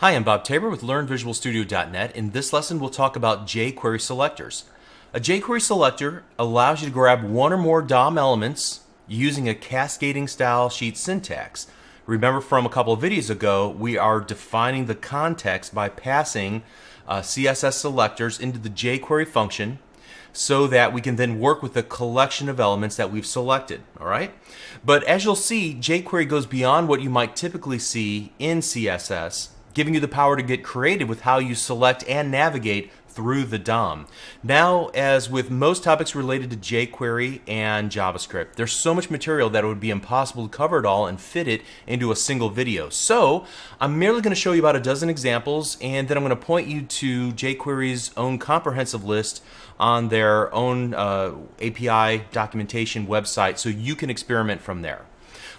Hi, I'm Bob Tabor with LearnVisualStudio.net. In this lesson, we'll talk about jQuery selectors. A jQuery selector allows you to grab one or more DOM elements using a cascading style sheet syntax. Remember from a couple of videos ago, we are defining the context by passing uh, CSS selectors into the jQuery function so that we can then work with the collection of elements that we've selected, all right? But as you'll see, jQuery goes beyond what you might typically see in CSS giving you the power to get creative with how you select and navigate through the DOM. Now, as with most topics related to jQuery and JavaScript, there's so much material that it would be impossible to cover it all and fit it into a single video. So, I'm merely going to show you about a dozen examples, and then I'm going to point you to jQuery's own comprehensive list on their own uh, API documentation website so you can experiment from there.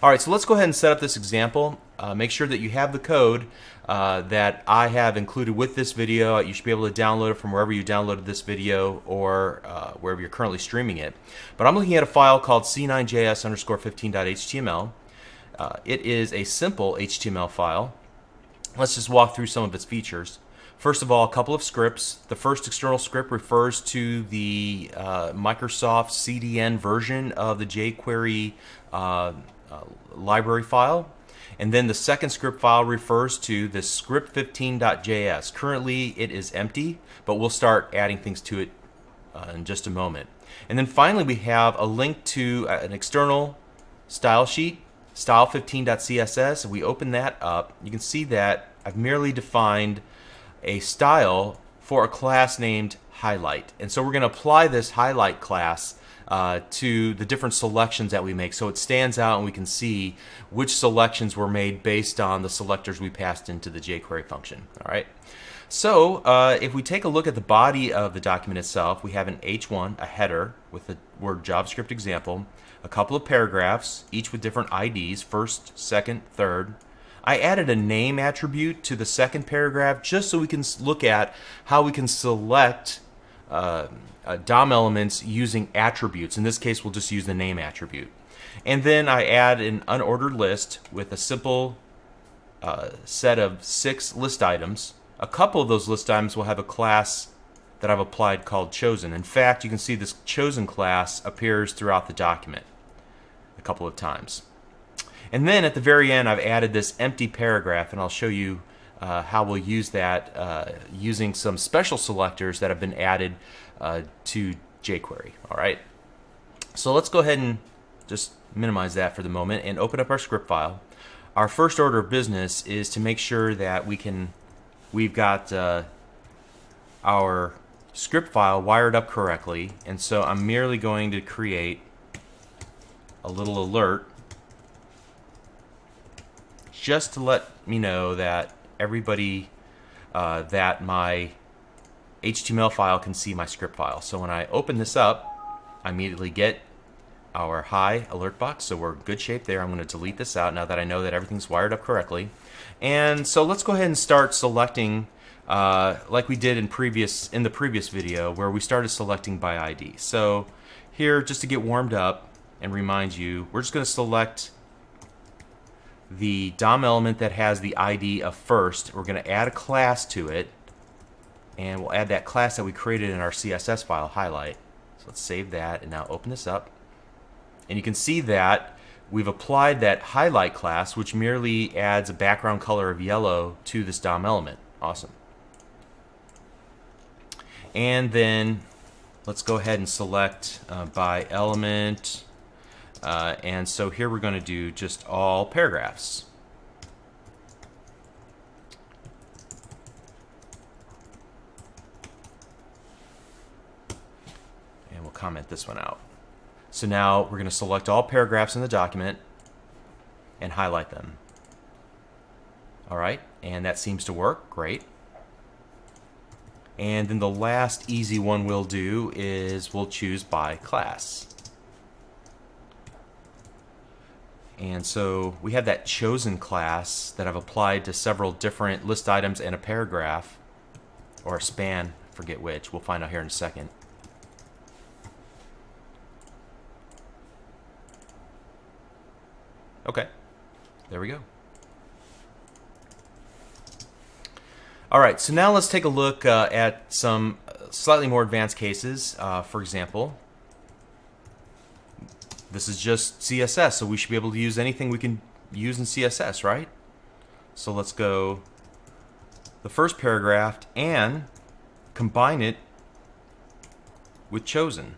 All right, so let's go ahead and set up this example. Uh, make sure that you have the code uh, that I have included with this video. You should be able to download it from wherever you downloaded this video or uh, wherever you're currently streaming it. But I'm looking at a file called c9js underscore 15.html. Uh, it is a simple HTML file. Let's just walk through some of its features. First of all, a couple of scripts. The first external script refers to the uh, Microsoft CDN version of the jQuery uh, library file. And then the second script file refers to this script15.js. Currently it is empty, but we'll start adding things to it uh, in just a moment. And then finally we have a link to uh, an external style sheet, style15.css. If we open that up, you can see that I've merely defined a style for a class named highlight. And so we're going to apply this highlight class uh, to the different selections that we make so it stands out and we can see which selections were made based on the selectors we passed into the jQuery function. All right. So uh, if we take a look at the body of the document itself, we have an H1, a header with the word JavaScript example, a couple of paragraphs, each with different IDs, first, second, third. I added a name attribute to the second paragraph just so we can look at how we can select uh, uh, DOM elements using attributes. In this case, we'll just use the name attribute. And then I add an unordered list with a simple uh, set of six list items. A couple of those list items will have a class that I've applied called chosen. In fact, you can see this chosen class appears throughout the document a couple of times. And then at the very end, I've added this empty paragraph, and I'll show you uh, how we'll use that uh, using some special selectors that have been added uh, to jQuery. All right. So let's go ahead and just minimize that for the moment and open up our script file. Our first order of business is to make sure that we can, we've got uh, our script file wired up correctly. And so I'm merely going to create a little alert just to let me know that everybody uh, that my HTML file can see my script file. So when I open this up, I immediately get our hi alert box. So we're in good shape there. I'm going to delete this out now that I know that everything's wired up correctly. And so let's go ahead and start selecting uh, like we did in previous in the previous video where we started selecting by ID. So here, just to get warmed up and remind you, we're just going to select the DOM element that has the ID of first. We're going to add a class to it and we'll add that class that we created in our CSS file, highlight. So let's save that and now open this up. And you can see that we've applied that highlight class, which merely adds a background color of yellow to this DOM element. Awesome. And then let's go ahead and select uh, by element. Uh, and so here we're going to do just all paragraphs. And we'll comment this one out. So now we're going to select all paragraphs in the document and highlight them. All right, and that seems to work. Great. And then the last easy one we'll do is we'll choose by class. And so we have that chosen class that I've applied to several different list items and a paragraph, or a span, forget which. We'll find out here in a second. Okay, there we go. All right, so now let's take a look uh, at some slightly more advanced cases. Uh, for example, this is just CSS, so we should be able to use anything we can use in CSS, right? So let's go the first paragraph and combine it with chosen.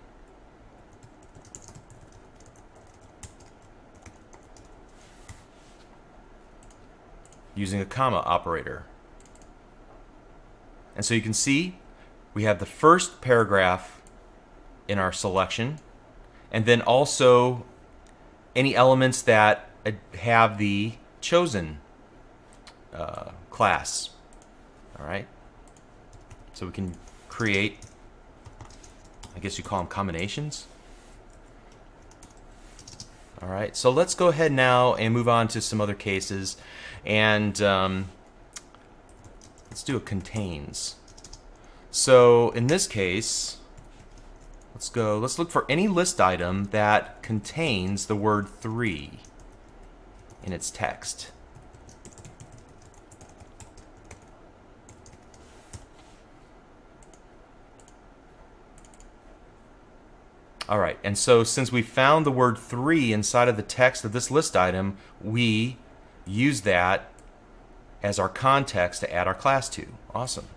using a comma operator. And so you can see we have the first paragraph in our selection, and then also any elements that have the chosen uh, class. All right. So we can create, I guess you call them combinations. All right. So let's go ahead now and move on to some other cases. And um, let's do a contains. So in this case, let's go, let's look for any list item that contains the word 3 in its text. All right, and so since we found the word 3 inside of the text of this list item, we use that as our context to add our class to. Awesome.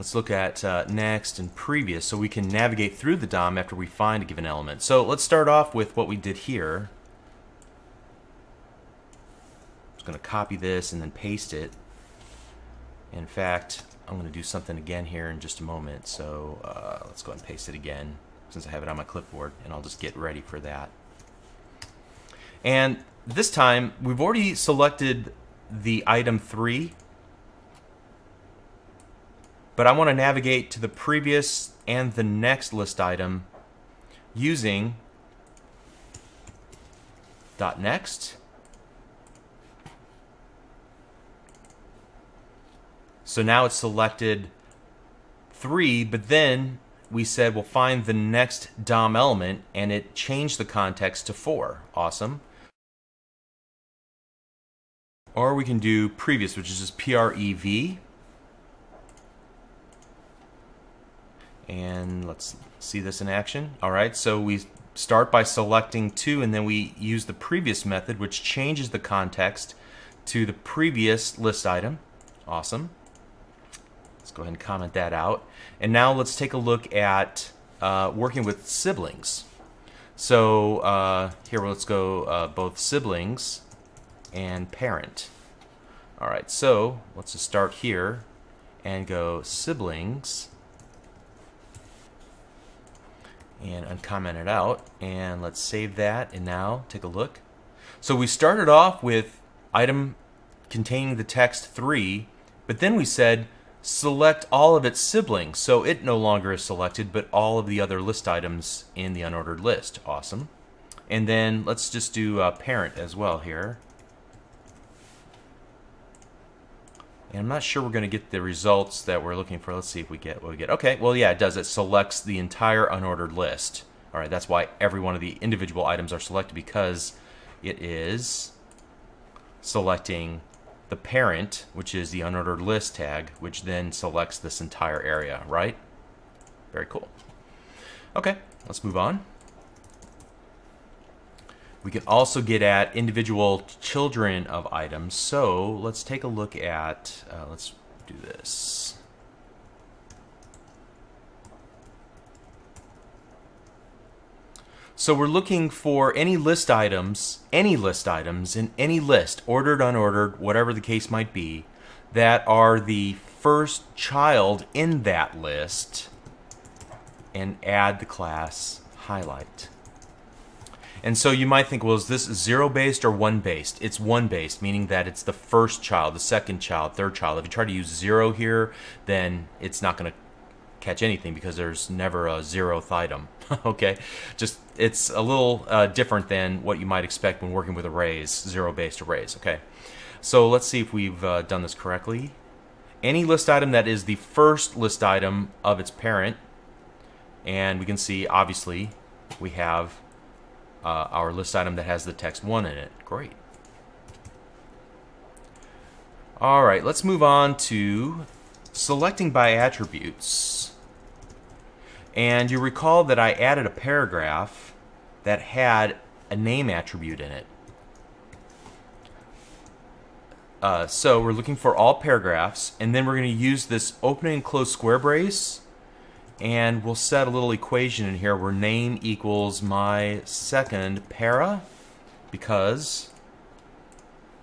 Let's look at uh, next and previous so we can navigate through the DOM after we find a given element. So let's start off with what we did here. I'm just going to copy this and then paste it. In fact, I'm going to do something again here in just a moment. So uh, let's go ahead and paste it again since I have it on my clipboard, and I'll just get ready for that. And this time, we've already selected the item 3, but I want to navigate to the previous and the next list item using dot .next. So now it's selected 3, but then we said we'll find the next DOM element and it changed the context to 4. Awesome. Or we can do previous, which is just prev. And let's see this in action. All right, so we start by selecting 2 and then we use the previous method which changes the context to the previous list item. Awesome. Let's go ahead and comment that out. And now let's take a look at uh, working with siblings. So uh, here let's go uh, both siblings and parent. All right, so let's just start here and go siblings and uncomment it out. And let's save that and now take a look. So we started off with item containing the text 3, but then we said select all of its siblings. So it no longer is selected, but all of the other list items in the unordered list. Awesome. And then let's just do a parent as well here. And I'm not sure we're going to get the results that we're looking for. Let's see if we get what we get. Okay, well, yeah, it does. It selects the entire unordered list. All right, that's why every one of the individual items are selected because it is selecting the parent, which is the unordered list tag, which then selects this entire area, right? Very cool. Okay, let's move on. We can also get at individual children of items. So let's take a look at, uh, let's do this. So we're looking for any list items, any list items in any list, ordered, unordered, whatever the case might be, that are the first child in that list and add the class highlight. And so you might think, well, is this zero based or one based? It's one based, meaning that it's the first child, the second child, third child. If you try to use zero here, then it's not going to catch anything because there's never a zeroth item. okay, just it's a little uh, different than what you might expect when working with arrays, zero-based arrays. Okay, so let's see if we've uh, done this correctly. Any list item that is the first list item of its parent, and we can see obviously we have uh, our list item that has the text 1 in it. Great. All right, let's move on to selecting by attributes. And you recall that I added a paragraph that had a name attribute in it. Uh, so we're looking for all paragraphs, and then we're going to use this open and close square brace and we'll set a little equation in here where name equals my second para, because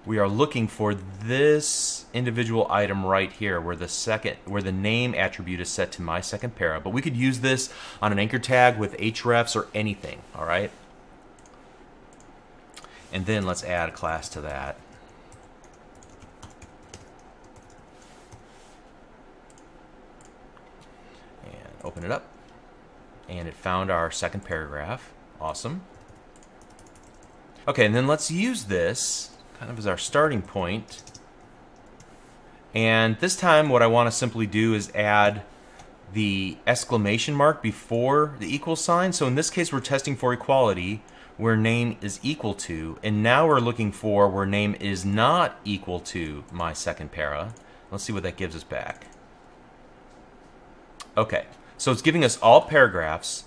we are looking for this individual item right here where the second where the name attribute is set to my second para. But we could use this on an anchor tag with hrefs or anything all right? And then let's add a class to that open it up and it found our second paragraph awesome okay and then let's use this kind of as our starting point. And this time what I want to simply do is add the exclamation mark before the equal sign. So in this case we're testing for equality where name is equal to, and now we're looking for where name is not equal to my second para. Let's see what that gives us back. Okay, so it's giving us all paragraphs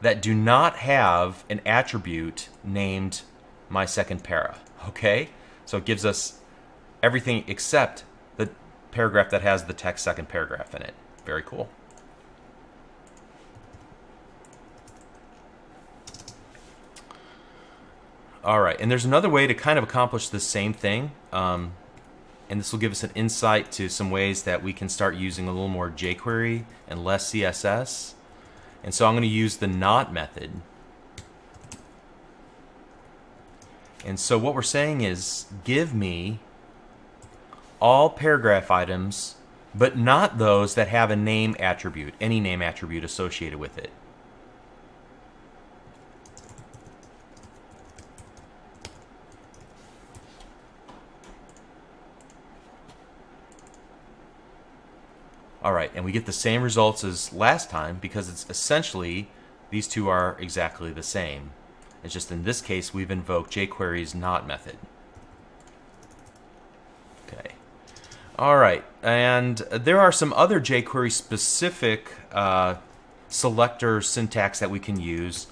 that do not have an attribute named my second para. Okay? So it gives us everything except the paragraph that has the text second paragraph in it. Very cool. All right, and there's another way to kind of accomplish the same thing. Um, and this will give us an insight to some ways that we can start using a little more jQuery and less CSS. And so I'm going to use the not method And so what we're saying is give me all paragraph items, but not those that have a name attribute, any name attribute associated with it. Right, and we get the same results as last time because it's essentially these two are exactly the same. It's just in this case, we've invoked jQuery's not method. Okay. All right, and there are some other jQuery specific uh, selector syntax that we can use.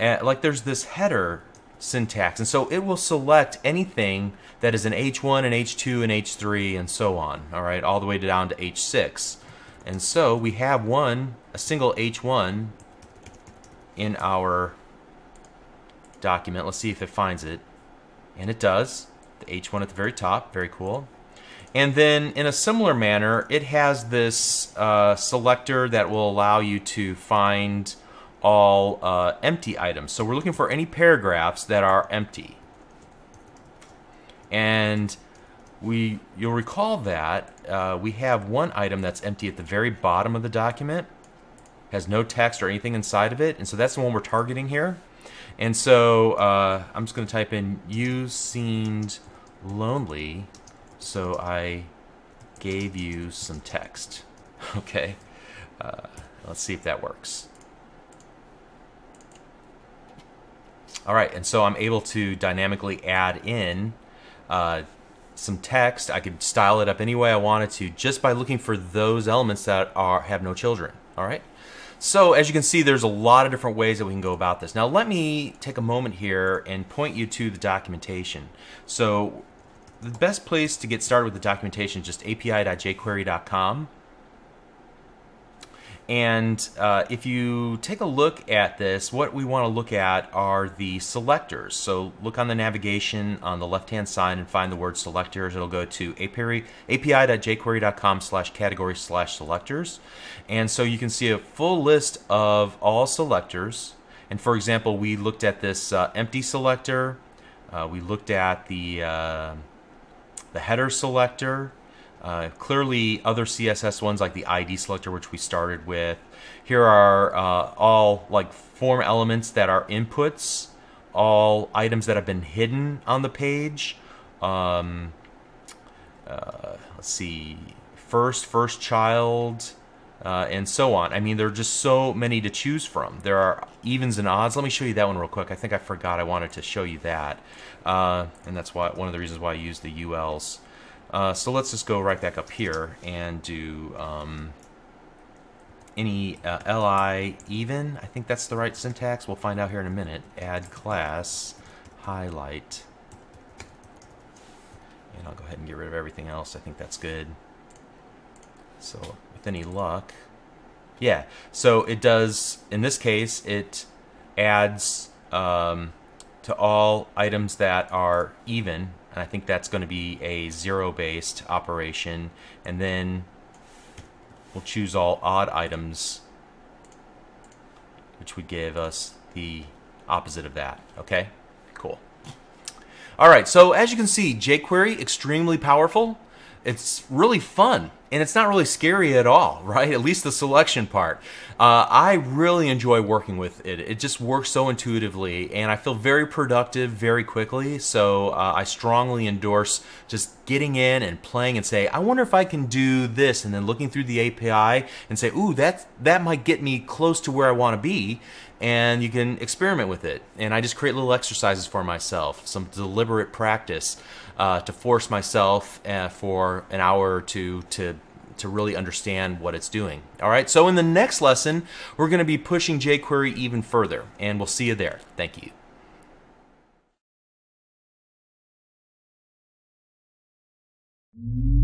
Uh, like there's this header syntax, and so it will select anything that is an H1 and H2 and H3 and so on, all right, all the way down to H6. And so we have one, a single H1 in our document. Let's see if it finds it. And it does. The H1 at the very top. Very cool. And then in a similar manner, it has this uh, selector that will allow you to find all uh, empty items. So we're looking for any paragraphs that are empty. And we you'll recall that uh, we have one item that's empty at the very bottom of the document has no text or anything inside of it and so that's the one we're targeting here and so uh, I'm just going to type in you seemed lonely, so I gave you some text. Okay, uh, let's see if that works. All right, and so I'm able to dynamically add in uh, some text. I could style it up any way I wanted to just by looking for those elements that are have no children. All right. So as you can see, there's a lot of different ways that we can go about this. Now let me take a moment here and point you to the documentation. So the best place to get started with the documentation is just api.jquery.com. And uh, if you take a look at this, what we want to look at are the selectors. So look on the navigation on the left-hand side and find the word selectors. It'll go to api, api.jquery.com slash category slash selectors. And so you can see a full list of all selectors. And for example, we looked at this uh, empty selector. Uh, we looked at the, uh, the header selector. Uh, clearly, other CSS ones like the ID selector, which we started with. Here are uh, all like form elements that are inputs, all items that have been hidden on the page. Um, uh, let's see, first, first child, uh, and so on. I mean, there are just so many to choose from. There are evens and odds. Let me show you that one real quick. I think I forgot I wanted to show you that, uh, and that's why one of the reasons why I use the ULs. Uh, so let's just go right back up here and do um, any uh, li even. I think that's the right syntax. We'll find out here in a minute. Add class highlight. And I'll go ahead and get rid of everything else. I think that's good. So with any luck, yeah. So it does, in this case, it adds um, to all items that are even. And I think that's going to be a zero-based operation. And then we'll choose all odd items, which would give us the opposite of that. Okay, cool. All right, so as you can see, jQuery, extremely powerful. It's really fun and it's not really scary at all, right? At least the selection part. Uh, I really enjoy working with it. It just works so intuitively, and I feel very productive very quickly. So uh, I strongly endorse just getting in and playing and say, I wonder if I can do this, and then looking through the API and say, ooh, that that might get me close to where I want to be. And you can experiment with it. And I just create little exercises for myself, some deliberate practice uh, to force myself uh, for an hour or two to to really understand what it's doing. All right, so in the next lesson, we're going to be pushing jQuery even further, and we'll see you there. Thank you. Mm-hmm.